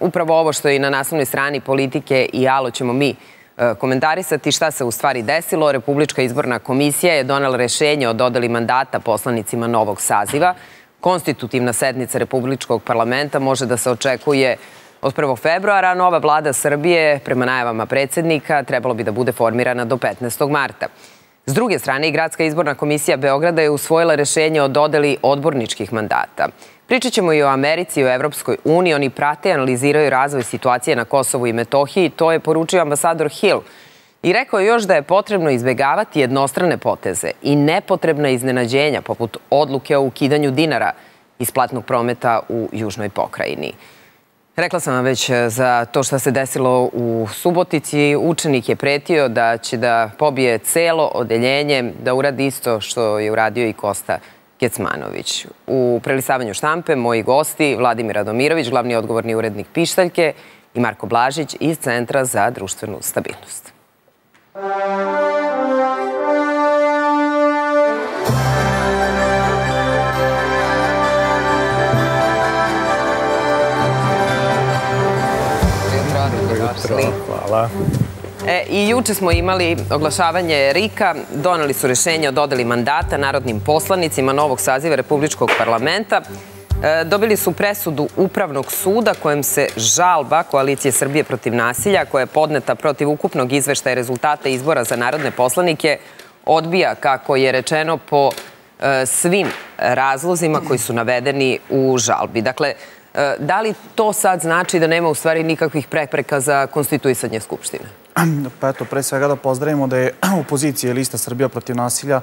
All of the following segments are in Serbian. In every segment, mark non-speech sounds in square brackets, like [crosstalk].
upravo ovo što je i na naslovnoj strani politike i alo ćemo mi e, komentarisati šta se u stvari desilo. Republička izborna komisija je donala rešenje o dodali mandata poslanicima novog saziva. Konstitutivna sednica Republičkog parlamenta može da se očekuje od 1. februara. Nova vlada Srbije, prema najavama predsednika, trebalo bi da bude formirana do 15. marta. S druge strane, i Gradska izborna komisija Beograda je usvojila rešenje o dodeli odborničkih mandata. Pričat ćemo i o Americi i o Evropskoj uniji. Oni prate i analiziraju razvoj situacije na Kosovu i Metohiji. To je poručio ambasador Hill. I rekao je još da je potrebno izbegavati jednostrane poteze i nepotrebna iznenađenja poput odluke o ukidanju dinara iz platnog prometa u Južnoj pokrajini. Rekla sam vam već e, za to što se desilo u Subotici. Učenik je pretio da će da pobije celo odeljenje, da uradi isto što je uradio i Kosta Kecmanović. U prelisavanju štampe moji gosti Vladimir Radomirović, glavni odgovorni urednik Pištaljke i Marko Blažić iz Centra za društvenu stabilnost. Hvala. E, I juče smo imali oglašavanje RIKA, donali su rešenje o dodeli mandata narodnim poslanicima novog saziva Republičkog parlamenta. E, dobili su presudu Upravnog suda kojem se žalba Koalicije Srbije protiv nasilja, koja je podneta protiv ukupnog izveštaja rezultata izbora za narodne poslanike, odbija, kako je rečeno, po e, svim razlozima koji su navedeni u žalbi. Dakle, e, da li to sad znači da nema u stvari nikakvih prepreka za konstituisanje Skupštine? [clears throat] Pa eto, pre svega da pozdravimo da je [clears throat] opozicija lista Srbija protiv nasilja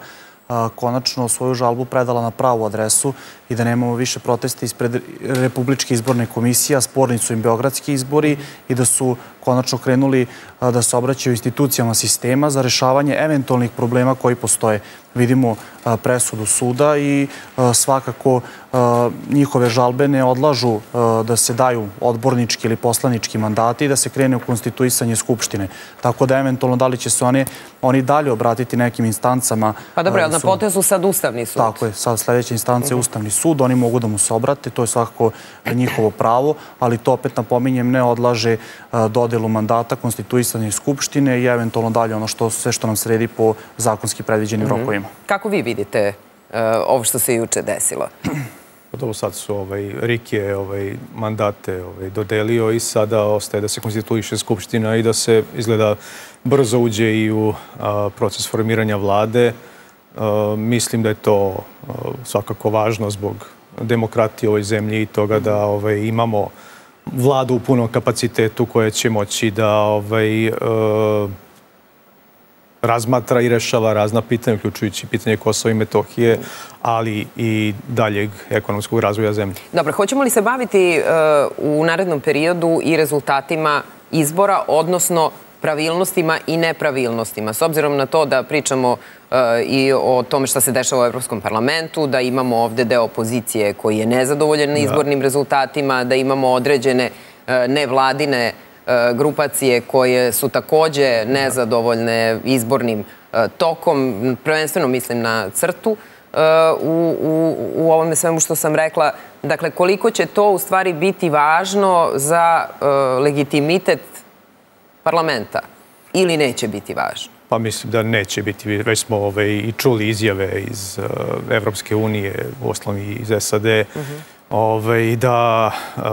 konačno svoju žalbu predala na pravu adresu i da nemamo više proteste ispred Republičke izborne komisije, a sporni su im beogradski izbori i da su konačno krenuli da se obraćaju institucijama sistema za rešavanje eventualnih problema koji postoje. Vidimo presudu suda i svakako njihove žalbe ne odlažu da se daju odbornički ili poslanički mandati i da se krene u konstituisanje Skupštine. Tako da eventualno da li će se oni, oni dalje obratiti nekim instancama. Pa dobro, ali na potezu sad Ustavni sud? Tako je, sad sledeća instanca je Ustavni sud, oni mogu da mu se obrate, to je svakako njihovo pravo, ali to opet napominjem ne odlaže dodelu mandata, konstituisanje Skupštine i eventualno dalje ono što sve što nam sredi po zakonski predviđenim mhm. rokovima. Kako vi vidite ovo što se juče desilo? Pa ovo sad su, ovaj, Rik je ovaj, mandate ovaj, dodelio i sada ostaje da se konstituiše Skupština i da se izgleda brzo uđe i u a, proces formiranja vlade. Mislim da je to svakako važno zbog demokratije u ovoj zemlji i toga da ovaj, imamo vladu u punom kapacitetu koja će moći da ovaj, razmatra i rešava razna pitanja, uključujući pitanje Kosova i Metohije, ali i daljeg ekonomskog razvoja zemlje. Dobro, hoćemo li se baviti uh, u narednom periodu i rezultatima izbora, odnosno pravilnostima i nepravilnostima. S obzirom na to da pričamo i o tome šta se dešava u Evropskom parlamentu, da imamo ovde deo opozicije koji je nezadovoljen na da. izbornim rezultatima, da imamo određene uh, nevladine E, grupacije koje su takođe nezadovoljne izbornim tokom, prvenstveno mislim na crtu, u, u, u ovome svemu što sam rekla. Dakle, koliko će to u stvari biti važno za legitimitet parlamenta ili neće biti važno? Pa mislim da neće biti. Već smo ove, i čuli izjave iz uh, Evropske unije, osnovi iz SAD, uh -huh Ove, i da uh,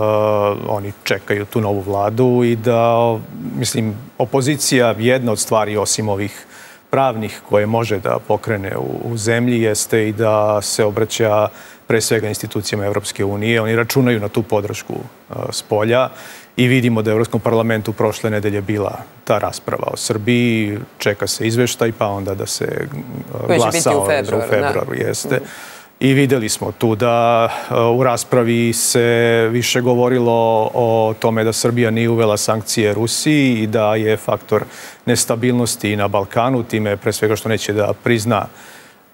oni čekaju tu novu vladu i da, mislim, opozicija jedna od stvari osim ovih pravnih koje može da pokrene u, u zemlji jeste i da se obraća pre svega institucijama Evropske unije. Oni računaju na tu podršku uh, s polja i vidimo da u Evropskom parlamentu prošle nedelje bila ta rasprava o Srbiji, čeka se izveštaj pa onda da se uh, glasa u februaru, u februaru da. jeste. Mm. I videli smo tu da e, u raspravi se više govorilo o tome da Srbija nije uvela sankcije Rusiji i da je faktor nestabilnosti na Balkanu, time pre svega što neće da prizna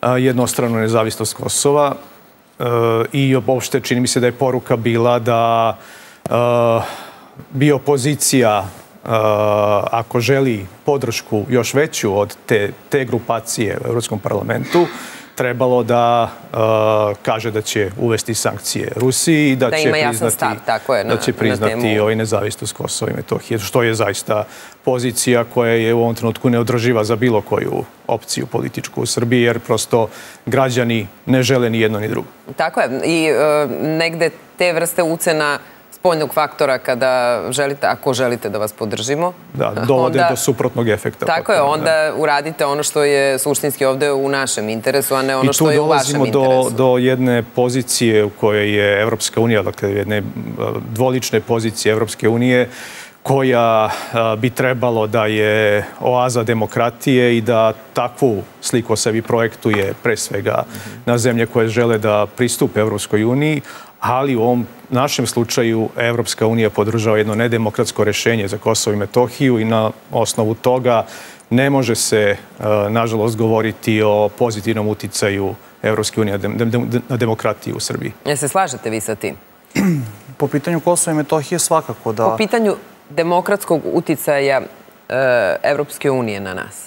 e, jednostranu nezavisnost Kosova. E, I uopšte čini mi se da je poruka bila da bi opozicija ako želi podršku još veću od te, te grupacije u Evropskom parlamentu, trebalo da uh, kaže da će uvesti sankcije Rusiji i da, Da će priznati, stav, tako je, na- da će na priznati ovaj nezavisnost Kosova i Metohije, što je zaista pozicija koja je u ovom trenutku neodrživa za bilo koju opciju političku u Srbiji, jer prosto građani ne žele ni jedno ni drugo. Tako je. I e, negde te vrste ucena spoljnog faktora kada želite, ako želite da vas podržimo. Da, dovode [laughs] onda- do suprotnog efekta. Tako je, potpuno, onda uradite ono što je suštinski ovde u našem interesu, a ne ono I tu što je u vašem dolazimo do, interesu. do jedne pozicije u kojoj je Evropska unija, dakle jedne dvolične pozicije Evropske unije, koja bi trebalo da je oaza demokratije i da takvu sliku o sebi projektuje pre svega na zemlje koje žele da pristupe Evropskoj uniji, ali u ovom našem slučaju Evropska unija podržava jedno nedemokratsko rešenje za Kosovo i Metohiju i na osnovu toga ne može se, e, nažalost, govoriti o pozitivnom uticaju Evropske unije na dem- dem- na demokratiju u Srbiji. Jel se slažete vi sa tim? [clears throat] Po pitanju Kosova i Metohije svakako da... Po pitanju demokratskog uticaja e, Evropske unije na nas.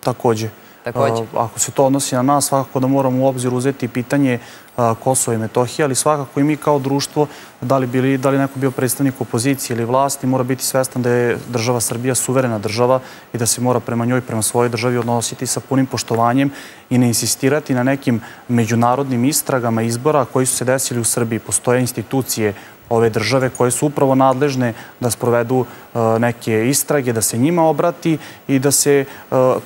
Takođe. Takođe. Ako se to odnosi na nas, svakako da moramo u obzir uzeti pitanje Kosova i Metohije, ali svakako i mi kao društvo, da li, bili, da li neko bio predstavnik opozicije ili vlasti, mora biti svestan da je država Srbija suverena država i da se mora prema njoj, prema svojoj državi odnositi sa punim poštovanjem i ne insistirati na nekim međunarodnim istragama izbora koji su se desili u Srbiji. Postoje institucije ove države koje su upravo nadležne da sprovedu e, neke istrage, da se njima obrati i da se e,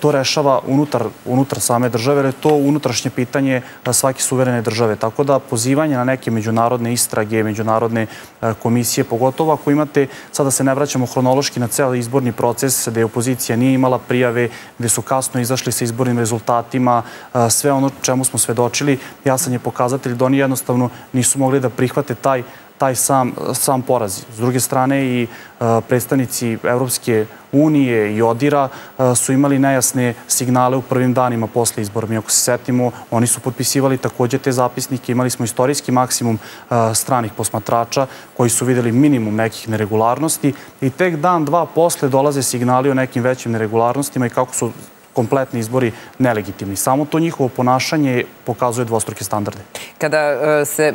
to rešava unutar, unutar same države, jer je to unutrašnje pitanje e, svake suverene države. Tako da pozivanje na neke međunarodne istrage, međunarodne komisije, pogotovo ako imate, sada se ne vraćamo hronološki na ceo izborni proces, gde opozicija nije imala prijave, gde su kasno izašli sa izbornim rezultatima, sve ono čemu smo svedočili, jasan je pokazatelj da oni jednostavno nisu mogli da prihvate taj taj sam, sam poraz. S druge strane i uh, predstavnici Evropske unije i Odira uh, su imali nejasne signale u prvim danima posle izbora. Mi ako se setimo, oni su potpisivali takođe te zapisnike. Imali smo istorijski maksimum uh, stranih posmatrača koji su videli minimum nekih neregularnosti i tek dan, dva posle dolaze signali o nekim većim neregularnostima i kako su kompletni izbori nelegitimni. Samo to njihovo ponašanje pokazuje dvostruke standarde. Kada e, se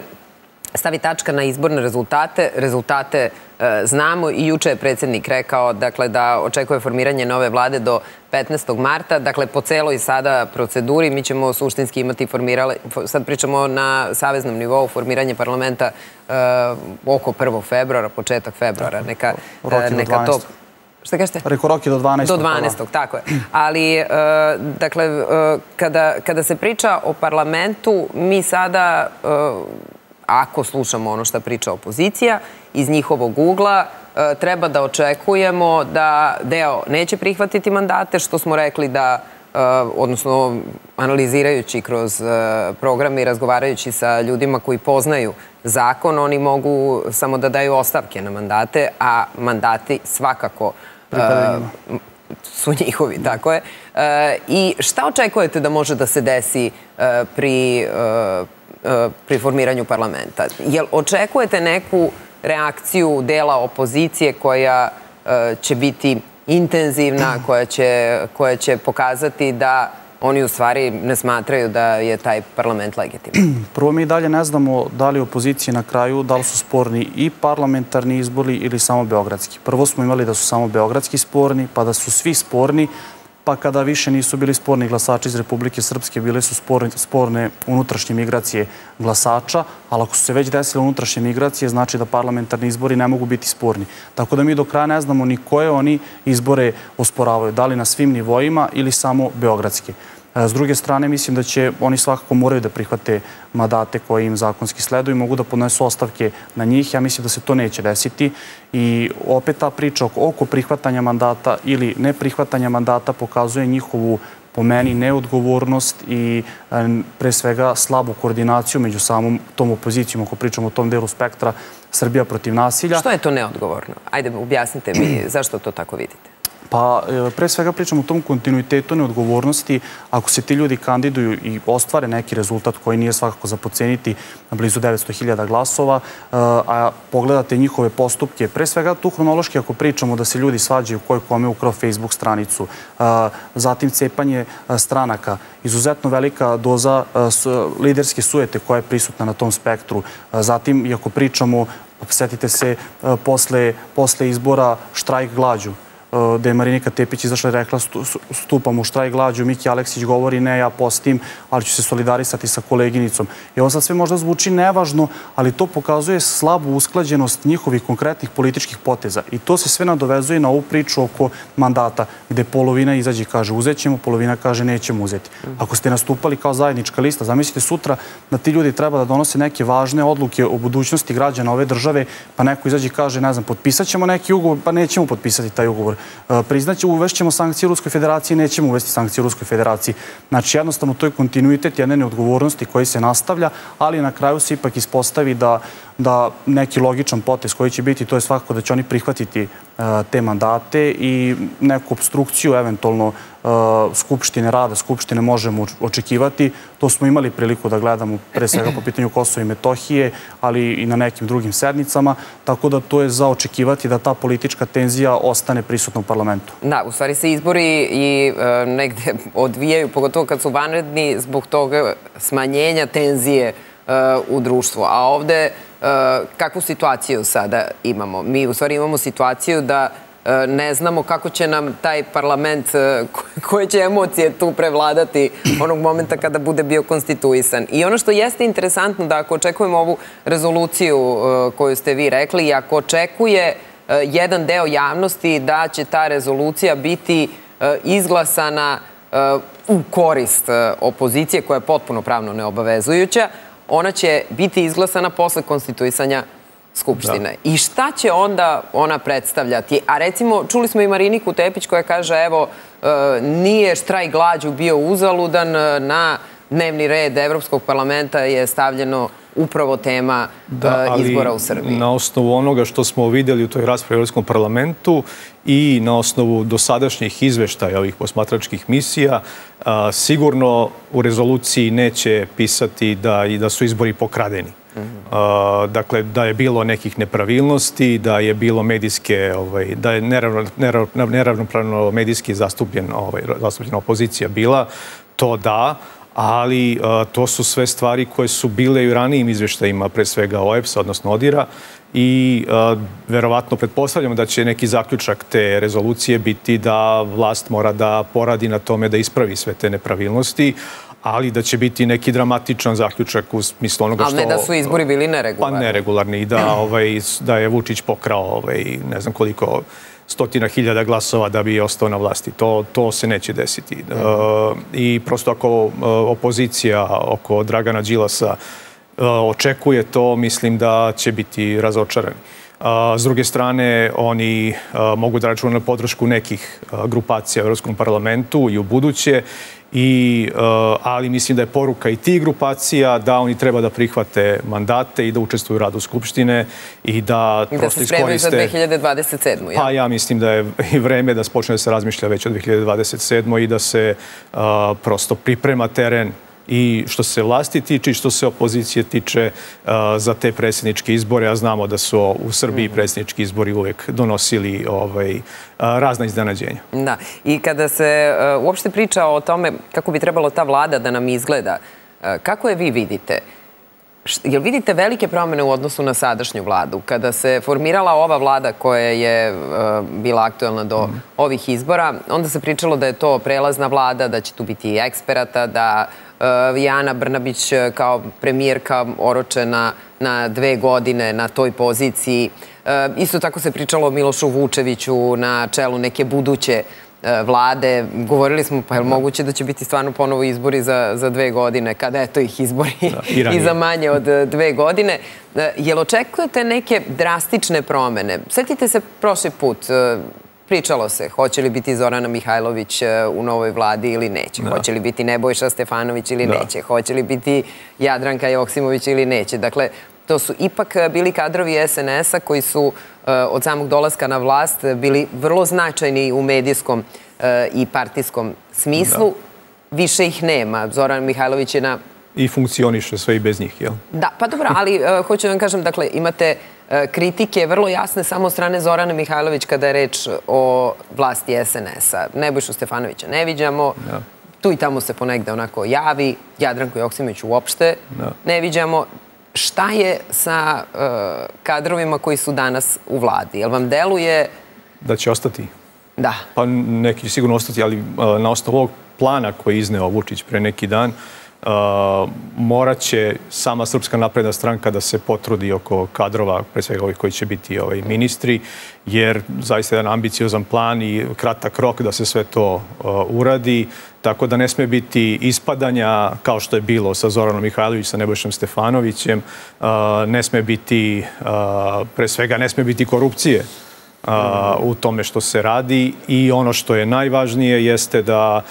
stavi tačka na izborne rezultate, rezultate e, znamo i juče je predsjednik rekao dakle, da očekuje formiranje nove vlade do 15. marta. Dakle, po celoj sada proceduri mi ćemo suštinski imati formirale, fo- sad pričamo na saveznom nivou formiranje parlamenta e, oko 1. februara, početak februara. Neka, e, neka to... 12.. Šta kažete? Rekao rok je do 12. Do 12. tako je. Ali, e, dakle, e, kada, kada se priča o parlamentu, mi sada, e, ako slušamo ono što priča opozicija, iz njihovog ugla, e, treba da očekujemo da deo neće prihvatiti mandate, što smo rekli da e, odnosno analizirajući kroz e, program i razgovarajući sa ljudima koji poznaju zakon, oni mogu samo da daju ostavke na mandate, a mandati svakako su njihovi, tako je. I šta očekujete da može da se desi pri, pri formiranju parlamenta? Jel očekujete neku reakciju dela opozicije koja e, će biti intenzivna, koja će, koja će pokazati da oni u stvari ne smatraju da je taj parlament legitiman? [clears throat] Prvo, mi i dalje ne znamo da li opozicije na kraju, da li su sporni i parlamentarni izbori ili samo beogradski. Prvo smo imali da su samo beogradski sporni, pa da su svi sporni, pa kada više nisu bili sporni glasači iz Republike Srpske, bile su sporne, unutrašnje migracije glasača, ali ako su se već desile unutrašnje migracije, znači da parlamentarni izbori ne mogu biti sporni. Tako da mi do kraja ne znamo ni koje oni izbore osporavaju, da li na svim nivoima ili samo beogradske. S druge strane, mislim da će oni svakako moraju da prihvate mandate koje im zakonski sleduju i mogu da podnesu ostavke na njih. Ja mislim da se to neće desiti i opet ta priča oko- prihvatanja mandata ili neprihvatanja mandata pokazuje njihovu po meni neodgovornost i pre svega slabu koordinaciju među samom tom opozicijom, ako pričamo o tom delu spektra Srbija protiv nasilja. Što je to neodgovorno? Ajde, objasnite mi zašto to tako vidite. Pa e, pre svega pričam o tom kontinuitetu neodgovornosti. Ako se ti ljudi kandiduju i ostvare neki rezultat koji nije svakako za poceniti na blizu 900.000 glasova, e, a pogledate njihove postupke, pre svega tu hronološki ako pričamo da se ljudi svađaju koji kome ukrao Facebook stranicu, e, zatim cepanje stranaka, izuzetno velika doza liderske sujete koja je prisutna na tom spektru. Zatim, i ako pričamo, setite se posle, posle izbora štrajk glađu, da je Marinika Tepić izašla i rekla stupam u štraj glađu, Miki Aleksić govori ne, ja postim, ali ću se solidarisati sa koleginicom. I ovo sad sve možda zvuči nevažno, ali to pokazuje slabu usklađenost njihovih konkretnih političkih poteza. I to se sve nadovezuje na ovu priču oko mandata, gde polovina izađe i kaže uzećemo, polovina kaže nećemo uzeti. Ako ste nastupali kao zajednička lista, zamislite sutra da ti ljudi treba da donose neke važne odluke o budućnosti građana ove države, pa neko izađe i kaže, ne znam, potpisat ćemo neki ugovor, pa nećemo potpisati taj ugovor. E, priznaće, uvešćemo sankcije Ruskoj federaciji, nećemo uvesti sankcije Ruskoj federaciji. Znači, jednostavno, to je kontinuitet jedne neodgovornosti koji se nastavlja, ali na kraju se ipak ispostavi da, da neki logičan potez koji će biti, to je svakako da će oni prihvatiti e, te mandate i neku obstrukciju, eventualno Uh, Skupštine, rada Skupštine možemo očekivati. To smo imali priliku da gledamo pre svega po pitanju Kosova i Metohije, ali i na nekim drugim sednicama, tako da to je za očekivati da ta politička tenzija ostane prisutna u parlamentu. Da, u stvari se izbori i e, negde odvijaju, pogotovo kad su vanredni, zbog toga smanjenja tenzije u društvu. A ovde e, kakvu situaciju sada imamo? Mi u stvari imamo situaciju da E, ne znamo kako će nam taj parlament, e, koje će emocije tu prevladati onog momenta kada bude bio konstituisan. I ono što jeste interesantno da ako očekujemo ovu rezoluciju koju ste vi rekli i ako očekuje jedan deo javnosti da će ta rezolucija biti izglasana u korist opozicije koja je potpuno pravno neobavezujuća, ona će biti izglasana posle konstituisanja Skupštine. Da. I šta će onda ona predstavljati? A recimo, čuli smo i Mariniku Tepić koja kaže, evo, e, nije štraj glađu bio uzaludan, e, na dnevni red Evropskog parlamenta je stavljeno upravo tema da, e, izbora u Srbiji. Na osnovu onoga što smo videli u toj raspravi u Evropskom parlamentu i na osnovu dosadašnjih izveštaja ovih posmatračkih misija, sigurno u rezoluciji neće pisati da, i da su izbori pokradeni. Uh, dakle, da je bilo nekih nepravilnosti, da je bilo medijske, ovaj, da je neravno, neravno, neravnopravno medijski zastupljen, ovaj, zastupljena opozicija bila, to da, ali uh, to su sve stvari koje su bile i u ranijim izveštajima, pre svega OEPS-a, odnosno ODIRA, i uh, verovatno pretpostavljamo da će neki zaključak te rezolucije biti da vlast mora da poradi na tome da ispravi sve te nepravilnosti, ali da će biti neki dramatičan zaključak u smislu onoga što... Ali ne da su izbori bili neregularni. Pa neregularni i da, ovaj, da je Vučić pokrao ovaj, ne znam koliko stotina hiljada glasova da bi ostao na vlasti. To, to se neće desiti. Mm. I prosto ako uh, opozicija oko Dragana Đilasa uh, očekuje to, mislim da će biti razočarani. S druge strane, oni mogu da računaju na podršku nekih grupacija u Evropskom parlamentu i u buduće I, ali mislim da je poruka i tih grupacija da oni treba da prihvate mandate i da učestvuju u radu Skupštine i da I da se spremaju za 2027. Ja? Pa ja mislim da je i vreme da počne da se razmišlja već od 2027. i da se prosto priprema teren i što se vlasti tiče i što se opozicije tiče uh, za te predsjedničke izbore, a znamo da su u Srbiji mhm. predsjednički izbori uvek donosili ovaj, uh, razna iznenađenja. Da, i kada se uh, uopšte priča o tome kako bi trebalo ta vlada da nam izgleda, kako je vi vidite? Jel vidite velike promene u odnosu na sadašnju vladu? Kada se formirala ova vlada koja je bila aktuelna do mm. ovih izbora, onda se pričalo da je to prelazna vlada, da će tu biti eksperata, da Jana Brnabić uh, kao premijerka oročena na dve godine na toj poziciji. Uh, isto tako se pričalo o Milošu Vučeviću na čelu neke buduće vlade. Govorili smo, pa je li da. moguće da će biti stvarno ponovo izbori za, za dve godine, kada eto ih izbori da, i [laughs] za manje od dve godine. Jel očekujete neke drastične promene? Sjetite se prošli put, Pričalo se, hoće li biti Zorana Mihajlović e, u novoj vladi ili neće. Da. Hoće li biti Nebojša Stefanović ili da. neće. Hoće li biti Jadranka Joksimović ili neće. Dakle, To su ipak bili kadrovi SNS-a koji su od samog dolaska na vlast bili vrlo značajni u medijskom i partijskom smislu. Da. Više ih nema. Zoran Mihajlović je na i funkcioniše sve i bez njih, jel? Da, pa dobro, ali hoću vam kažem, dakle, imate kritike vrlo jasne samo od strane Zorana Mihajlović kada je reč o vlasti SNS-a. Nebojšu Stefanovića ne viđamo, da. tu i tamo se ponegde onako javi, Jadranko Joksimović uopšte da. ne viđamo. Šta je sa uh, kadrovima koji su danas u vladi? Jel vam deluje... Da će ostati? Da. Pa neki će sigurno ostati, ali na osnovu ovog plana koji je izneo Vučić pre neki dan, uh, Uh, morat će sama Srpska napredna stranka da se potrudi oko kadrova, pre svega ovih koji će biti ovaj, ministri, jer zaista jedan ambiciozan plan i kratak rok da se sve to uradi, tako da ne sme biti ispadanja kao što je bilo sa Zoranom Mihajlović, sa Nebojšom Stefanovićem, ne sme biti, pre svega ne sme biti korupcije a, u tome što se radi i ono što je najvažnije jeste da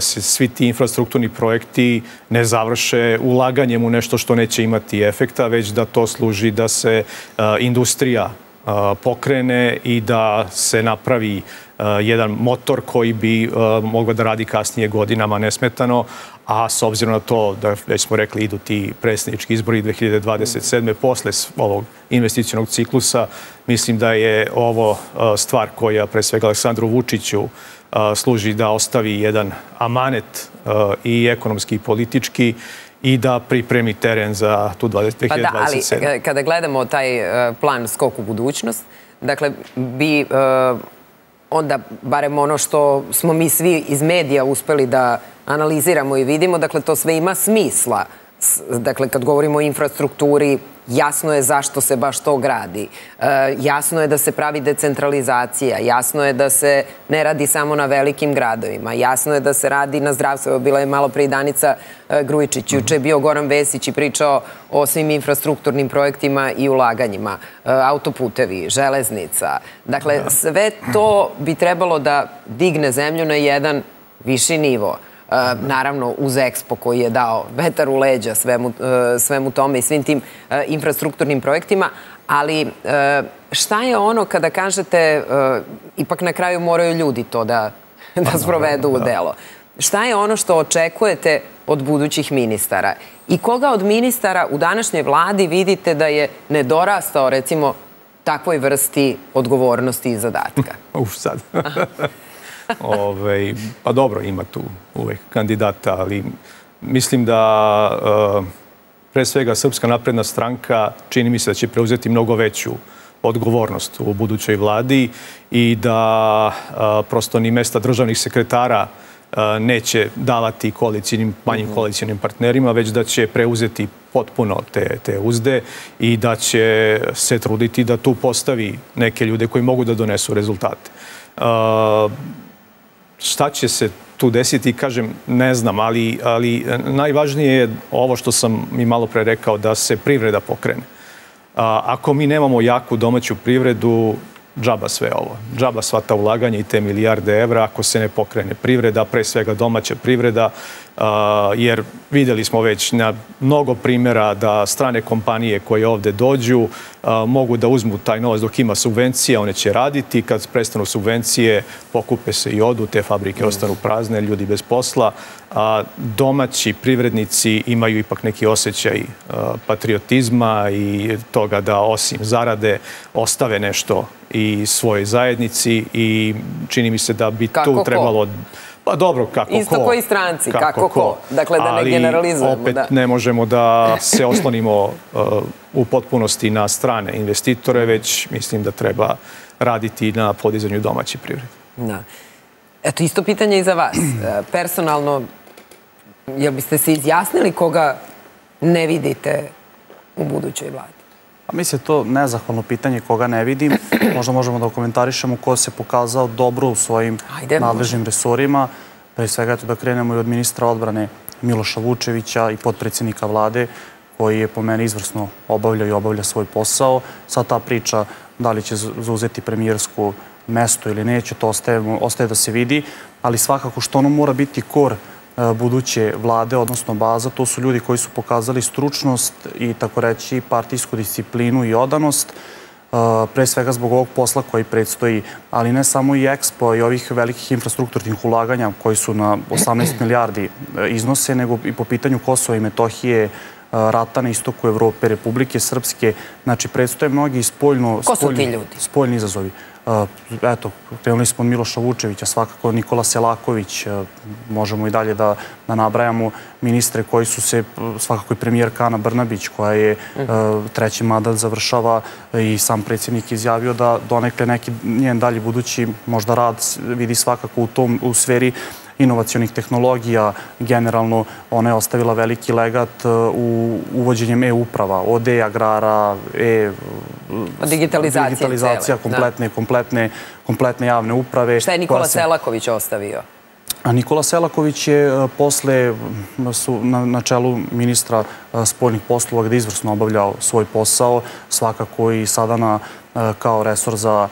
se svi ti infrastrukturni projekti ne završe ulaganjem u nešto što neće imati efekta, već da to služi da se industrija pokrene i da se napravi jedan motor koji bi mogao da radi kasnije godinama nesmetano, a s obzirom na to da već smo rekli idu ti predsjednički izbori 2027. posle ovog investicijonog ciklusa, mislim da je ovo stvar koja pre svega Aleksandru Vučiću služi da ostavi jedan amanet i ekonomski i politički i da pripremi teren za tu 2027. Pa da, ali e, kada gledamo taj e, plan skok u budućnost, dakle, bi e, onda, barem ono što smo mi svi iz medija uspeli da analiziramo i vidimo, dakle, to sve ima smisla. Dakle, kad govorimo o infrastrukturi, jasno je zašto se baš to gradi. E, jasno je da se pravi decentralizacija, jasno je da se ne radi samo na velikim gradovima, jasno je da se radi na zdravstvu. Bila je malo pre Danica e, Grujičić, juče je bio Goran Vesić i pričao o svim infrastrukturnim projektima i ulaganjima. E, autoputevi, železnica. Dakle, da. sve to bi trebalo da digne zemlju na jedan viši nivo naravno uz Expo koji je dao vetar u leđa svemu, e, svemu tome i svim tim e, infrastrukturnim projektima, ali e, šta je ono kada kažete ipak na kraju moraju ljudi to da, da pa, sprovedu u da. delo? Šta je ono što očekujete od budućih ministara? I koga od ministara u današnjoj vladi vidite da je nedorastao, recimo, takvoj vrsti odgovornosti i zadatka? [laughs] Uf, sad. Ove, ovaj, pa dobro, ima tu uvek kandidata, ali mislim da uh, pre svega Srpska napredna stranka čini mi se da će preuzeti mnogo veću odgovornost u budućoj vladi i da uh, prosto ni mesta državnih sekretara uh, neće davati koalicijenim, manjim mhm. koalicijenim partnerima, već da će preuzeti potpuno te, te uzde i da će se truditi da tu postavi neke ljude koji mogu da donesu rezultate. Uh, šta će se tu desiti, kažem, ne znam, ali, ali najvažnije je ovo što sam mi malo pre rekao, da se privreda pokrene. A, ako mi nemamo jaku domaću privredu, džaba sve ovo. Džaba sva ta ulaganja i te milijarde evra ako se ne pokrene privreda, pre svega domaća privreda, jer videli smo već na mnogo primjera da strane kompanije koje ovde dođu mogu da uzmu taj novac dok ima subvencija, one će raditi, kad prestanu subvencije pokupe se i odu, te fabrike ostanu prazne, ljudi bez posla, a domaći privrednici imaju ipak neki osjećaj patriotizma i toga da osim zarade ostave nešto i svojoj zajednici i čini mi se da bi Kako tu trebalo... Ko? Pa dobro, kako Isto ko. Isto koji stranci, kako, kako ko. Dakle, da ne generalizujemo. Ali opet da. ne možemo da [laughs] se oslonimo uh, u potpunosti na strane investitore, već mislim da treba raditi na podizanju domaće privrede. Da. Eto, isto pitanje i za vas. [clears throat] E, personalno, jel biste se izjasnili koga ne vidite u budućoj vladi? A mislim to nezahvalno pitanje koga ne vidim. [clears throat] Možda možemo da komentarišemo ko se pokazao dobro u svojim Ajde, nadležnim resorima. Pre svega eto da krenemo i od ministra odbrane Miloša Vučevića i podpredsjednika vlade koji je po meni izvrsno obavlja i obavlja svoj posao. Sad ta priča da li će zauzeti premijersku mesto ili neće, to ostaje, ostaje da se vidi, ali svakako što ono mora biti kor buduće vlade, odnosno baza. To su ljudi koji su pokazali stručnost i tako reći partijsku disciplinu i odanost pre svega zbog ovog posla koji predstoji, ali ne samo i Expo i ovih velikih infrastrukturnih ulaganja koji su na 18 milijardi iznose, nego i po pitanju Kosova i Metohije, rata na istoku Evrope, Republike Srpske. Znači, predstoje mnogi spoljno, Ko su ti ljudi? spoljni izazovi. Eto, krenuli smo Miloša Vučevića, svakako Nikola Selaković, možemo i dalje da, da nabrajamo ministre koji su se, svakako i premijer Kana Brnabić, koja je treći mandat završava i sam predsjednik izjavio da donekle neki njen dalji budući možda rad vidi svakako u tom, u sferi inovacijonih tehnologija. Generalno, ona je ostavila veliki legat u uvođenjem e-uprava, od e-agrara, e... Digitalizacija, digitalizacija kompletne, da. kompletne, kompletne javne uprave. Šta je Nikola se... Selaković ostavio? A Nikola Selaković je posle su na, na čelu ministra spoljnih poslova gde izvrsno obavljao svoj posao, svakako i sada na, kao resor za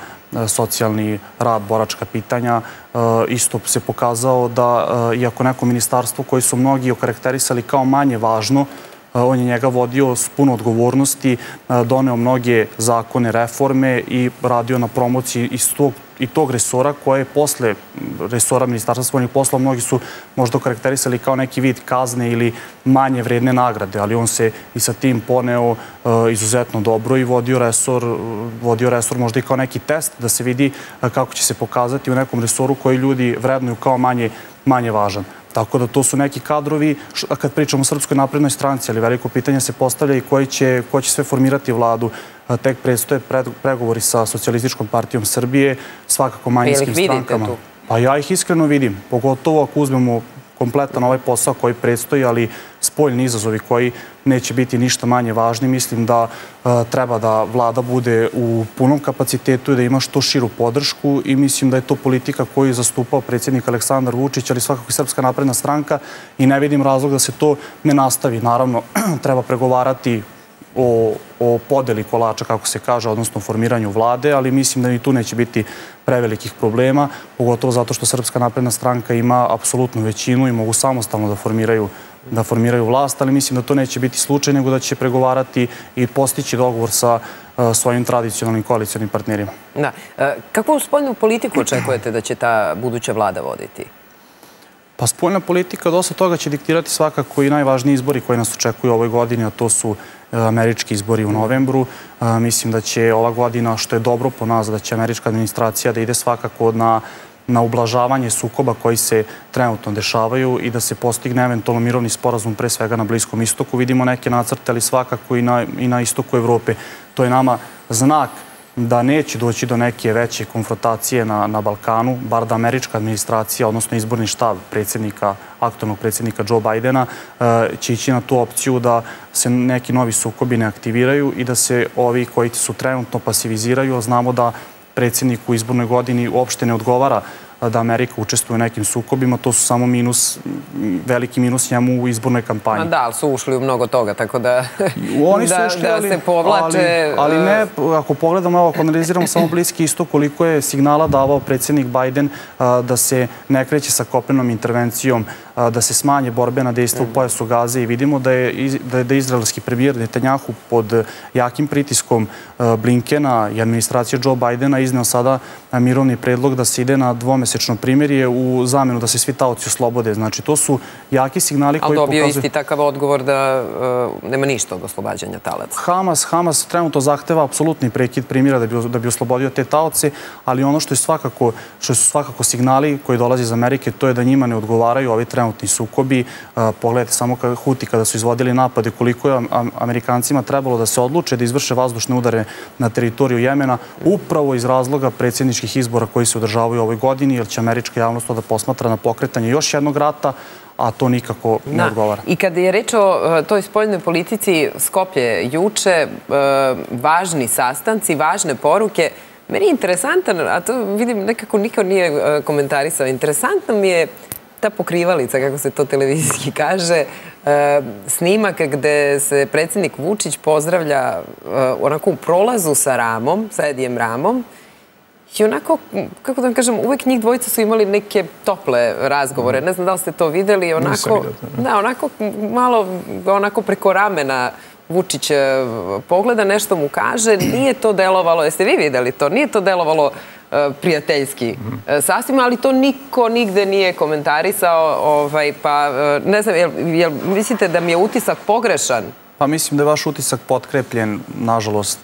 socijalni rad, boračka pitanja, e, isto se pokazao da, e, iako neko ministarstvo koji su mnogi okarakterisali kao manje važno, e, on je njega vodio s puno odgovornosti, doneo mnoge zakone, reforme i radio na promociji iz tog i tog resora koje je posle resora Ministarstva spoljnih poslova mnogi su možda karakterisali kao neki vid kazne ili manje vredne nagrade, ali on se i sa tim poneo izuzetno dobro i vodio resor, vodio resor možda i kao neki test da se vidi kako će se pokazati u nekom resoru koji ljudi vrednuju kao manje, manje važan. Tako da to su neki kadrovi, kad pričamo o Srpskoj naprednoj stranci, ali veliko pitanje se postavlja i koji će, ko će sve formirati vladu tek predstoje pregovori sa Socialističkom partijom Srbije, svakako manjinskim strankama. Tu? Pa ja ih iskreno vidim, pogotovo ako uzmemo kompletan ovaj posao koji predstoji, ali spoljni izazovi koji neće biti ništa manje važni. Mislim da treba da vlada bude u punom kapacitetu i da ima što širu podršku i mislim da je to politika koju je zastupao predsjednik Aleksandar Vučić, ali svakako i Srpska napredna stranka i ne vidim razlog da se to ne nastavi. Naravno, [clears throat] treba pregovarati o, o podeli kolača, kako se kaže, odnosno o formiranju vlade, ali mislim da ni tu neće biti prevelikih problema, pogotovo zato što Srpska napredna stranka ima apsolutnu većinu i mogu samostalno da formiraju da formiraju vlast, ali mislim da to neće biti slučaj, nego da će pregovarati i postići dogovor sa uh, svojim tradicionalnim koalicijalnim partnerima. Da. E, kakvu spoljnu politiku očekujete da će ta buduća vlada voditi? Pa spoljna politika dosta toga će diktirati svakako i najvažniji izbori koji nas očekuju u ovoj godini, a to su e, američki izbori u novembru. E, mislim da će ova godina, što je dobro po nas, da će američka administracija da ide svakako na na ublažavanje sukoba koji se trenutno dešavaju i da se postigne eventualno mirovni sporazum pre svega na Bliskom istoku. Vidimo neke nacrte, ali svakako i na, i na istoku Evrope. To je nama znak da neće doći do neke veće konfrontacije na, na Balkanu, bar da američka administracija, odnosno izborni štab predsjednika, aktualnog predsjednika Joe Bidena, e, će ići na tu opciju da se neki novi sukobi ne aktiviraju i da se ovi koji su trenutno pasiviziraju, znamo da predsjednik u izbornoj godini uopšte ne odgovara da Amerika učestvuje u nekim sukobima, to su samo minus, veliki minus njemu u izbornoj kampanji. Ma da, ali su ušli u mnogo toga, tako da, [laughs] Oni su [laughs] da, ušli, da se povlače... Ali, ali ne, ako pogledamo, evo, ako analiziramo samo Bliski isto, koliko je signala davao predsjednik Biden da se ne kreće sa kopenom intervencijom, da se smanje borbena dejstva u pojasu Gaze i vidimo da je, da je, da izraelski premijer Netanjahu pod jakim pritiskom Blinkena i administracije Joe Bidena izneo sada mirovni predlog da se ide na dvome mesečno primjerje u zamenu da se svi taoci oslobode. Znači, to su jaki signali koji pokazuju... Ali dobio isti takav odgovor da uh, nema ništa od oslobađanja talaca. Hamas, Hamas trenutno zahteva apsolutni prekid primjera da bi, da bi oslobodio te taoce, ali ono što, je svakako, što su svakako signali koji dolaze iz Amerike, to je da njima ne odgovaraju ovi trenutni sukobi. Uh, pogledajte samo Huti kada su izvodili napade, koliko je Amerikancima trebalo da se odluče da izvrše vazdušne udare na teritoriju Jemena, upravo iz razloga predsjedničkih izbora koji se održavaju u ovoj godini jer će američka javnost to da posmatra na pokretanje još jednog rata, a to nikako ne da. odgovara. I kada je reč o e, toj spoljnoj politici Skoplje juče, e, važni sastanci, važne poruke, meni je interesantan, a to vidim nekako niko nije e, komentarisao, interesantno mi je ta pokrivalica, kako se to televizijski [laughs] kaže, snimak gde se predsjednik Vučić pozdravlja onako u prolazu sa Ramom, sa Edijem Ramom, I onako, kako da vam kažem, uvek njih dvojica su imali neke tople razgovore. Ne znam da li ste to videli. Onako, da, onako malo onako preko ramena Vučić e, pogleda, nešto mu kaže, nije to delovalo, jeste vi videli to, nije to delovalo e, prijateljski e, sasvim, ali to niko nigde nije komentarisao, ovaj, pa ne znam, jel, jel mislite da mi je utisak pogrešan? Pa mislim da je vaš utisak potkrepljen, nažalost,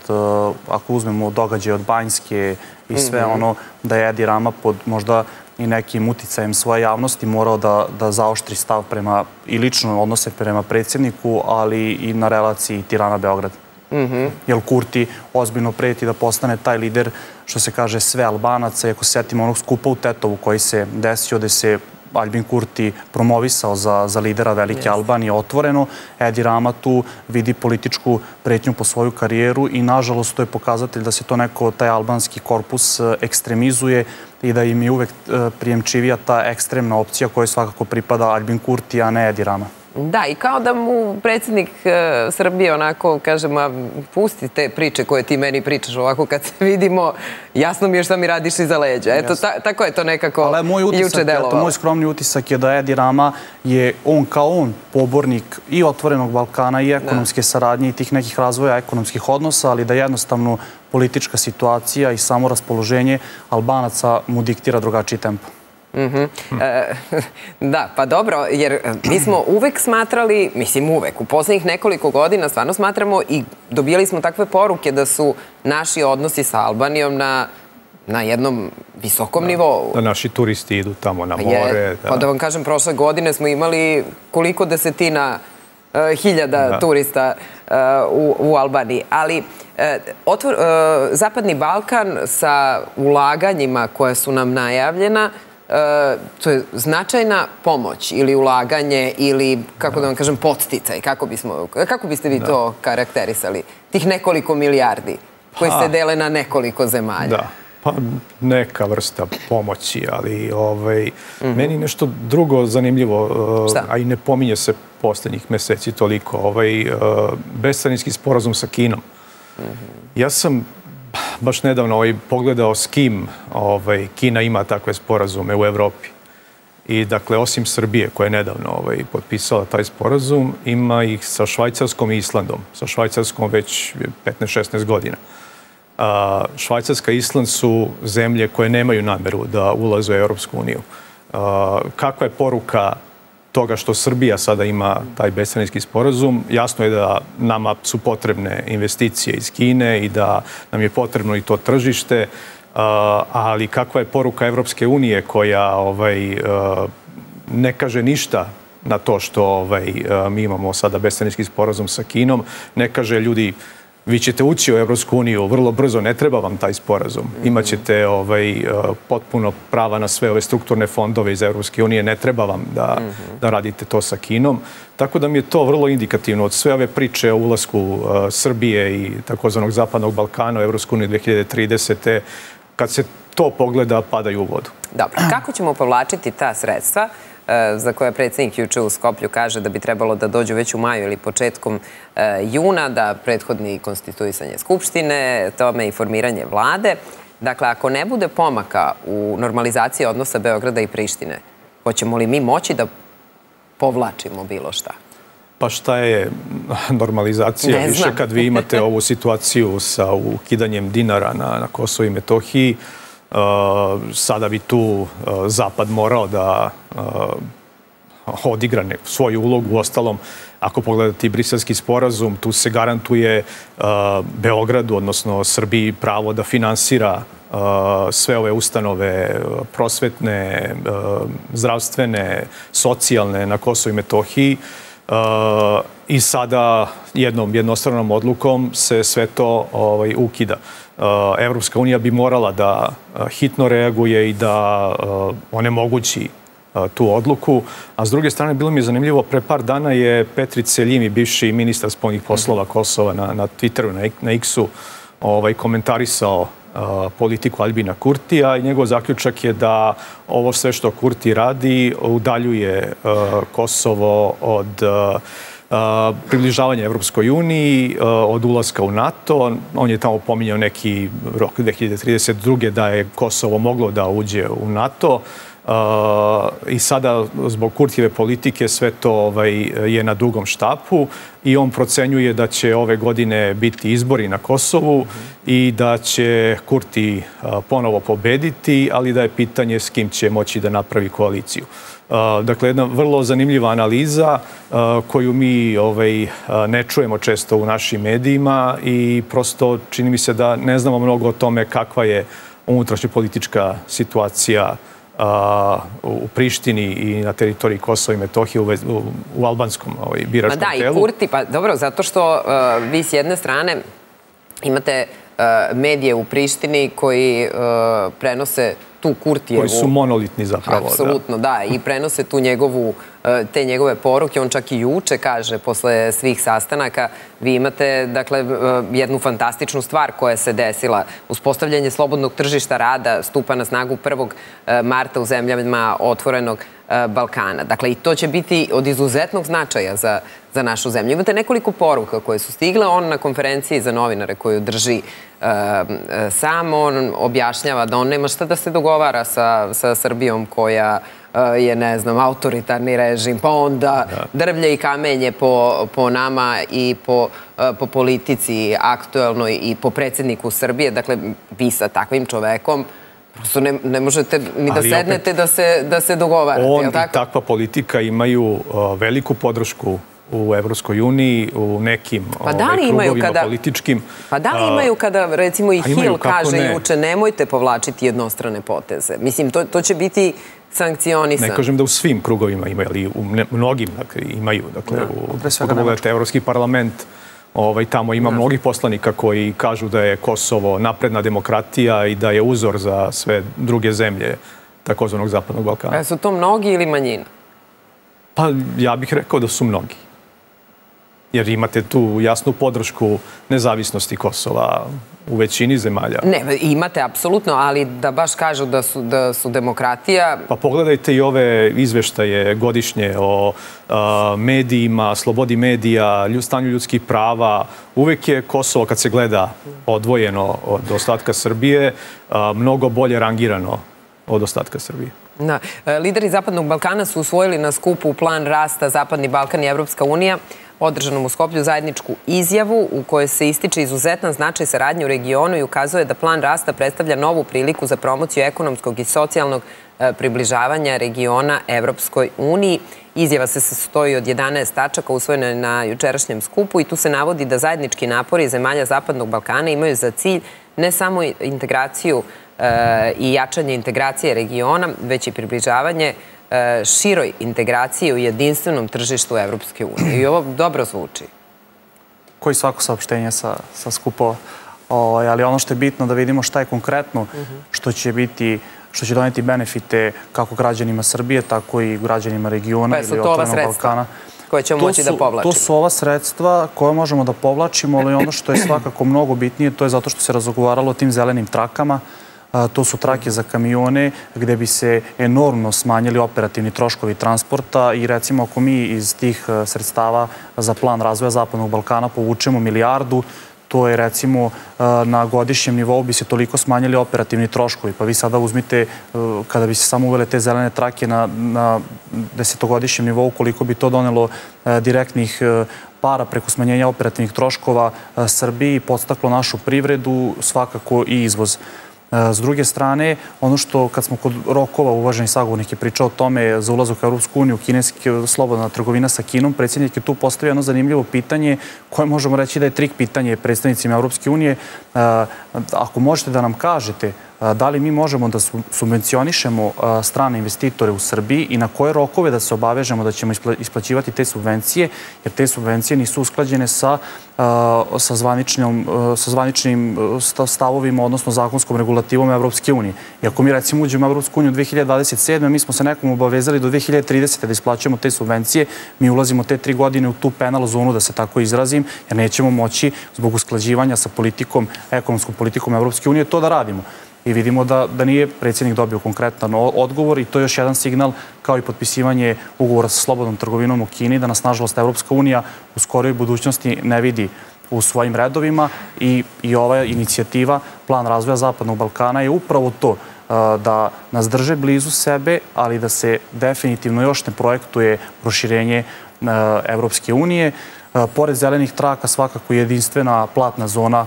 ako uzmemo događaje od Banjske i sve mm -hmm. ono, da je Edi Rama pod možda i nekim uticajem svoje javnosti morao da, da zaoštri stav prema i lično odnose prema predsjedniku, ali i na relaciji Tirana-Beograd. Mm -hmm. Jer Kurti ozbiljno preti da postane taj lider, što se kaže, sve Albanaca. I ako setimo onog skupa u Tetovu koji se desio, da se Albin Kurti promovisao za, za lidera Velike yes. Albanije otvoreno. Edi Rama tu vidi političku pretnju po svoju karijeru i nažalost to je pokazatelj da se to neko, taj albanski korpus e, ekstremizuje i da im je uvek e, prijemčivija ta ekstremna opcija koja svakako pripada Albin Kurti, a ne Edi Rama. Da, i kao da mu predsjednik e, Srbije onako kaže, ma pusti te priče koje ti meni pričaš ovako kad se vidimo, jasno mi je šta mi radiš iza leđa. Eto, ta, tako je to nekako moj utisak, juče delovalo. Eto, moj skromni utisak je da Edi Rama je on kao on pobornik i otvorenog Balkana i ekonomske da. saradnje i tih nekih razvoja ekonomskih odnosa, ali da jednostavno politička situacija i samo raspoloženje Albanaca mu diktira drugačiji tempo. Mm -hmm. e, [laughs] da, pa dobro, jer e, mi smo uvek smatrali, mislim uvek, u poslednjih nekoliko godina stvarno smatramo i dobijali smo takve poruke da su naši odnosi sa Albanijom na na jednom visokom da, nivou. Da naši turisti idu tamo na more. Je, da. Pa da vam kažem, prošle godine smo imali koliko desetina uh, hiljada da. turista uh, u, u Albaniji. Ali otvor, Zapadni Balkan sa ulaganjima koja su nam najavljena E, to je značajna pomoć ili ulaganje ili, kako da vam kažem, podsticaj. Kako, bismo, kako biste vi da. to karakterisali? Tih nekoliko milijardi koji se dele na nekoliko zemalja. Da. Pa neka vrsta pomoći, ali ovaj, mm -hmm. meni nešto drugo zanimljivo, Šta? a i ne pominje se poslednjih meseci toliko, ovaj, uh, bescarinski sporazum sa Kinom. Mm -hmm. Ja sam baš nedavno ovaj, pogledao s kim ovaj, Kina ima takve sporazume u Evropi. I dakle, osim Srbije koja je nedavno ovaj, potpisala taj sporazum, ima ih sa Švajcarskom i Islandom. Sa Švajcarskom već 15-16 godina. A, Švajcarska i Island su zemlje koje nemaju nameru da ulaze u Europsku uniju. A, kakva je poruka toga što Srbija sada ima taj bescarinski sporazum, jasno je da nama su potrebne investicije iz Kine i da nam je potrebno i to tržište, ali kakva je poruka Evropske unije koja ovaj, ne kaže ništa na to što ovaj, mi imamo sada bescarinski sporazum sa Kinom, ne kaže ljudi vi ćete ući u Evropsku uniju vrlo brzo, ne treba vam taj sporazum. Mhm. Imaćete ovaj, e, potpuno prava na sve ove strukturne fondove iz Evropske unije, ne treba vam da, mhm. da radite to sa Kinom. Tako da mi je to vrlo indikativno od sve ove priče o ulasku uh, Srbije i takozvanog Zapadnog Balkana u Evropsku uniju 2030. Kad se to pogleda, padaju u vodu. Dobro, kako ćemo povlačiti ta sredstva? E, za koje predsednik juče u Skoplju kaže da bi trebalo da dođu već u maju ili početkom e, juna, da prethodni konstituisanje Skupštine, tome i formiranje vlade. Dakle, ako ne bude pomaka u normalizaciji odnosa Beograda i Prištine, hoćemo li mi moći da povlačimo bilo šta? Pa šta je normalizacija? Više kad vi imate ovu situaciju sa ukidanjem dinara na, na Kosovo i Metohiji, sada bi tu uh, Zapad morao da uh, odigra svoju ulogu. U ostalom, ako pogledate i briselski sporazum, tu se garantuje uh, Beogradu, odnosno Srbiji, pravo da finansira sve ove ustanove prosvetne, zdravstvene, socijalne na Kosovo i Metohiji. I sada jednom jednostranom odlukom se sve to ovaj, ukida. Evropska unija bi morala da hitno reaguje i da onemogući tu odluku. A s druge strane, bilo mi je zanimljivo, pre par dana je Petri Celjimi, bivši ministar spoljnih poslova Kosova na, na Twitteru, na, na X-u, ovaj, komentarisao politiku Albina Kurtija i njegov zaključak je da ovo sve što Kurti radi udaljuje Kosovo od približavanje Evropskoj uniji, od ulaska u NATO. On je tamo pominjao neki rok 2032. da je Kosovo moglo da uđe u NATO. I sada zbog Kurtijeve politike sve to ovaj, je na dugom štapu i on procenjuje da će ove godine biti izbori na Kosovu i da će Kurti ponovo pobediti, ali da je pitanje s kim će moći da napravi koaliciju. Dakle, jedna vrlo zanimljiva analiza koju mi ovaj, ne čujemo često u našim medijima i prosto čini mi se da ne znamo mnogo o tome kakva je unutrašnja politička situacija u Prištini i na teritoriji Kosova i Metohije u, u, u albanskom ovaj, biračkom telu. Da, i Kurti, pa dobro, zato što uh, vi s jedne strane imate medije u Prištini koji uh, prenose tu Kurtijevu... Koji su monolitni zapravo. Apsolutno, da. I prenose tu njegovu, e, te njegove poruke. On čak i juče kaže, posle svih sastanaka, vi imate, dakle, jednu fantastičnu stvar koja se desila. Uspostavljanje slobodnog tržišta rada stupa na snagu 1. E, marta u zemljama otvorenog Balkana. Dakle, i to će biti od izuzetnog značaja za, za našu zemlju. Imate nekoliko poruka koje su stigle. On na konferenciji za novinare koju drži sam, on objašnjava da on nema šta da se dogovara sa, sa Srbijom koja je, ne znam, autoritarni režim, pa onda da. drvlje i kamenje po, po nama i po, po politici aktuelnoj i po predsedniku Srbije. Dakle, vi sa takvim čovekom Prosto ne, ne možete ni da sednete da se, da se dogovarate. On i takva politika imaju uh, veliku podršku u Evropskoj uniji, u nekim pa da li ovaj, imaju kada, političkim. Pa da li imaju kada, recimo, i Hill kaže ne. juče, nemojte povlačiti jednostrane poteze? Mislim, to, to će biti sankcionisan. Ne kažem da u svim krugovima imaju, ali u ne, mnogim dakle, imaju. Dakle, da. u, pogledajte Evropski parlament, Ovaj, tamo ima da. mnogih poslanika koji kažu da je Kosovo napredna demokratija i da je uzor za sve druge zemlje takozvanog Zapadnog Balkana. E, su to mnogi ili manjina? Pa ja bih rekao da su mnogi jer imate tu jasnu podršku nezavisnosti Kosova u većini zemalja. Ne, imate apsolutno, ali da baš kažu da su, da su demokratija... Pa pogledajte i ove izveštaje godišnje o a, medijima, slobodi medija, stanju ljudskih prava. Uvek je Kosovo, kad se gleda odvojeno od ostatka Srbije, a, mnogo bolje rangirano od ostatka Srbije. Da. E, lideri Zapadnog Balkana su usvojili na skupu plan rasta Zapadni Balkan i Evropska unija održanom u Skoplju zajedničku izjavu u kojoj se ističe izuzetan značaj saradnje u regionu i ukazuje da plan rasta predstavlja novu priliku za promociju ekonomskog i socijalnog e, približavanja regiona Evropskoj uniji. Izjava se sastoji od 11 tačaka usvojene na jučerašnjem skupu i tu se navodi da zajednički napori zemalja Zapadnog Balkana imaju za cilj ne samo integraciju e, i jačanje integracije regiona, već i približavanje E, široj integraciji u jedinstvenom tržištu Evropske unije. I ovo dobro zvuči. Koji svako saopštenje sa, sa skupova. O, ovaj, ali ono što je bitno da vidimo šta je konkretno, što će biti što će doneti benefite kako građanima Srbije, tako i građanima regiona pa ili otvornog Balkana. koje ćemo moći da povlačimo? To su ova sredstva koje možemo da povlačimo, ali ono što je svakako mnogo bitnije, to je zato što se razgovaralo o tim zelenim trakama, to su trake za kamione gde bi se enormno smanjili operativni troškovi transporta i recimo ako mi iz tih e, sredstava za plan razvoja Zapadnog Balkana povučemo milijardu, to je recimo e, na godišnjem nivou bi se toliko smanjili operativni troškovi. Pa vi sada uzmite, e, kada bi se samo uvele te zelene trake na, na desetogodišnjem nivou, koliko bi to donelo direktnih para preko smanjenja operativnih troškova Srbiji, podstaklo našu privredu, svakako i izvoz. S druge strane, ono što kad smo kod rokova, uvaženi sagovornik je pričao o tome za ulazok u Europsku uniju, kineski slobodna trgovina sa Kinom, predsjednik je tu postavio jedno zanimljivo pitanje koje možemo reći da je trik pitanje predstavnicima Europske unije. Ako možete da nam kažete da li mi možemo da subvencionišemo strane investitore u Srbiji i na koje rokove da se obavežemo da ćemo isplaćivati te subvencije, jer te subvencije nisu usklađene sa, sa, zvaničnim, sa zvaničnim stavovima, odnosno zakonskom regulativom Evropske unije. I ako mi recimo uđemo u Evropsku uniju 2027. mi smo se nekom obavezali do 2030. da isplaćujemo te subvencije, mi ulazimo te tri godine u tu penal zonu, da se tako izrazim, jer nećemo moći zbog usklađivanja sa politikom, ekonomskom politikom Evropske unije to da radimo. I vidimo da, da nije predsjednik dobio konkretan odgovor i to je još jedan signal kao i potpisivanje ugovora sa slobodnom trgovinom u Kini, da nas, nažalost, Evropska unija u skoroj budućnosti ne vidi u svojim redovima i, i ova inicijativa, plan razvoja Zapadnog Balkana je upravo to, da nas drže blizu sebe, ali da se definitivno još ne projektuje proširenje Evropske unije. Pored zelenih traka svakako jedinstvena platna zona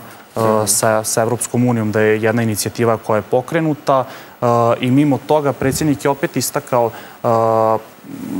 sa, sa Evropskom unijom, da je jedna inicijativa koja je pokrenuta i mimo toga predsjednik je opet istakao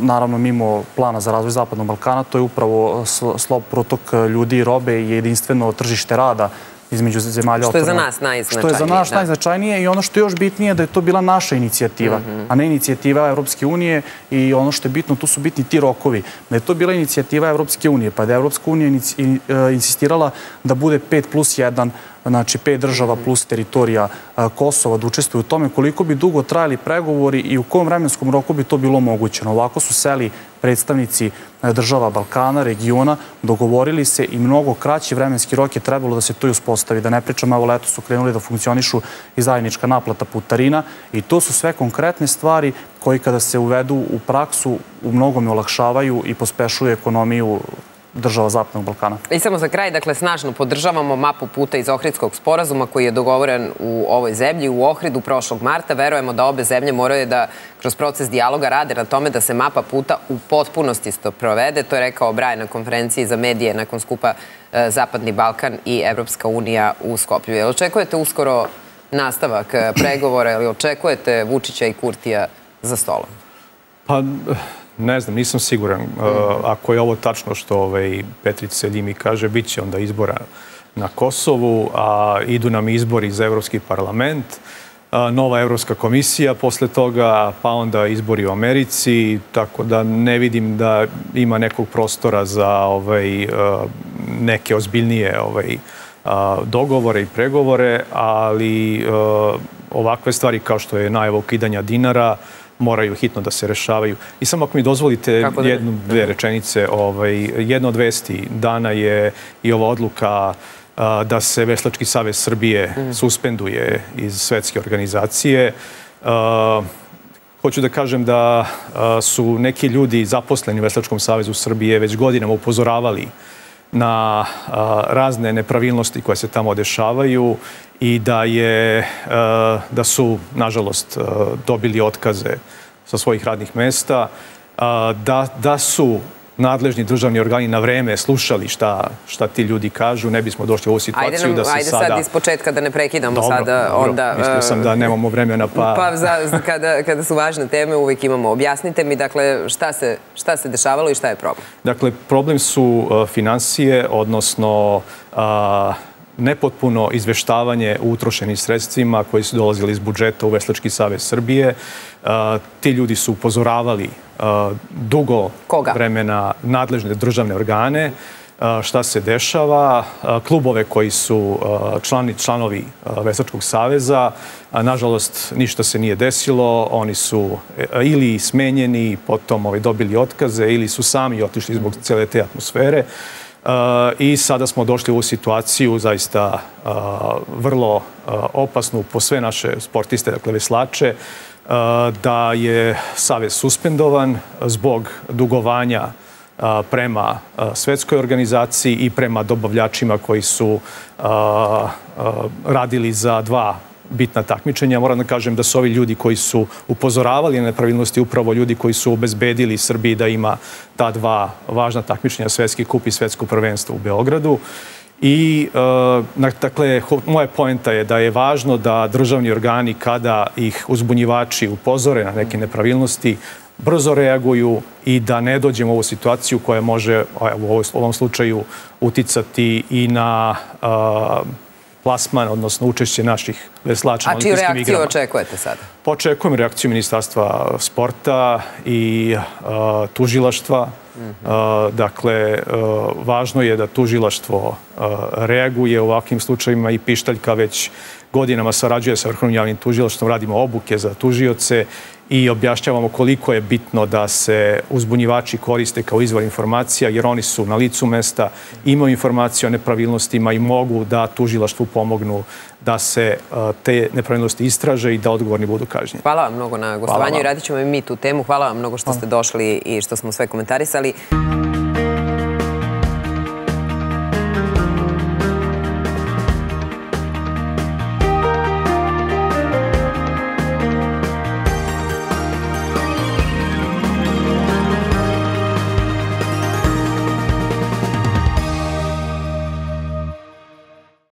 naravno mimo plana za razvoj Zapadnog Balkana, to je upravo slob protok ljudi i robe i jedinstveno tržište rada između zemalja Što je za nas najznačajnije. Što je za nas da. najznačajnije i ono što je još bitnije da je to bila naša inicijativa, mm -hmm. a ne inicijativa Evropske unije i ono što je bitno, tu su bitni ti rokovi. Da je to bila inicijativa Evropske unije, pa da je Evropska unija e, insistirala da bude 5 plus 1 znači pet država plus teritorija Kosova da učestvuju u tome, koliko bi dugo trajali pregovori i u kom vremenskom roku bi to bilo omogućeno. Ovako su seli predstavnici država Balkana, regiona, dogovorili se i mnogo kraći vremenski rok je trebalo da se to i uspostavi. Da ne pričamo, evo leto su krenuli da funkcionišu i zajednička naplata putarina i to su sve konkretne stvari koji kada se uvedu u praksu u mnogome olakšavaju i pospešuju ekonomiju država Zapadnog Balkana. I samo za kraj, dakle, snažno podržavamo mapu puta iz Ohridskog sporazuma koji je dogovoren u ovoj zemlji, u Ohridu prošlog marta. Verujemo da obe zemlje moraju da kroz proces dijaloga rade na tome da se mapa puta u potpunosti provede. To je rekao Braj na konferenciji za medije nakon skupa e, Zapadni Balkan i Evropska unija u Skoplju. Jel očekujete uskoro nastavak e, pregovora ili očekujete Vučića i Kurtija za stolom? Pa, Ne znam, nisam siguran. Ako je ovo tačno što ovaj, Petrić Seljimi kaže, bit će onda izbora na Kosovu, a idu nam izbori za Evropski parlament, nova Evropska komisija posle toga, pa onda izbori u Americi, tako da ne vidim da ima nekog prostora za ovaj, neke ozbiljnije ovaj, dogovore i pregovore, ali ovakve stvari kao što je najava ukidanja dinara, moraju hitno da se rešavaju. I samo ako mi dozvolite da jednu, dve rečenice, ovaj, jedna od vesti dana je i ova odluka a, da se Veslački savez Srbije mm. suspenduje iz svetske organizacije. A, hoću da kažem da a, su neki ljudi zaposleni u Veslačkom savezu Srbije već godinama upozoravali na razne nepravilnosti koje se tamo dešavaju i da, je, da su, nažalost, dobili otkaze sa svojih radnih mesta, da, da su nadležni državni organi na vreme slušali šta, šta ti ljudi kažu, ne bismo došli u ovu situaciju ajde nam, da se ajde sada... Ajde sad iz početka da ne prekidamo dobro, sada. Dobro, onda, mislio sam da nemamo vremena pa... Pa za, kada, kada su važne teme uvijek imamo. Objasnite mi, dakle, šta se, šta se dešavalo i šta je problem? Dakle, problem su uh, financije, odnosno uh, nepotpuno izveštavanje u utrošenim sredstvima koji su dolazili iz budžeta u Veslački savez Srbije. Uh, ti ljudi su upozoravali uh, dugo Koga? vremena nadležne državne organe uh, šta se dešava, klubove koji su člani, članovi Veslačkog saveza. Nažalost, ništa se nije desilo. Oni su ili smenjeni, potom ovaj, dobili otkaze ili su sami otišli zbog cele te atmosfere. I sada smo došli u situaciju zaista vrlo opasnu po sve naše sportiste, dakle veslače, da je Savez suspendovan zbog dugovanja prema svetskoj organizaciji i prema dobavljačima koji su radili za dva bitna takmičenja. Moram da kažem da su ovi ljudi koji su upozoravali na nepravilnosti upravo ljudi koji su obezbedili Srbiji da ima ta dva važna takmičenja, svetski kup i svetsko prvenstvo u Beogradu. I, e, dakle, moja poenta je da je važno da državni organi kada ih uzbunjivači upozore na neke nepravilnosti, brzo reaguju i da ne dođemo u ovu situaciju koja može u ovom slučaju uticati i na plasman, odnosno učešće naših veslača na olimpijskim igrama. A čiju reakciju očekujete sada? Očekujem reakciju Ministarstva sporta i uh, tužilaštva. Mm -hmm. uh, dakle, uh, važno je da tužilaštvo reaguje u ovakvim slučajima i Pištaljka već godinama sarađuje sa Vrhovnim javnim tužilaštvom, radimo obuke za tužioce i objašnjavamo koliko je bitno da se uzbunjivači koriste kao izvor informacija, jer oni su na licu mesta, imaju informacije o nepravilnostima i mogu da tužilaštvu pomognu da se te nepravilnosti istraže i da odgovorni budu kažnjeni. Hvala vam mnogo na gostovanju i radit ćemo i mi tu temu. Hvala vam mnogo što ste došli i što smo sve komentarisali.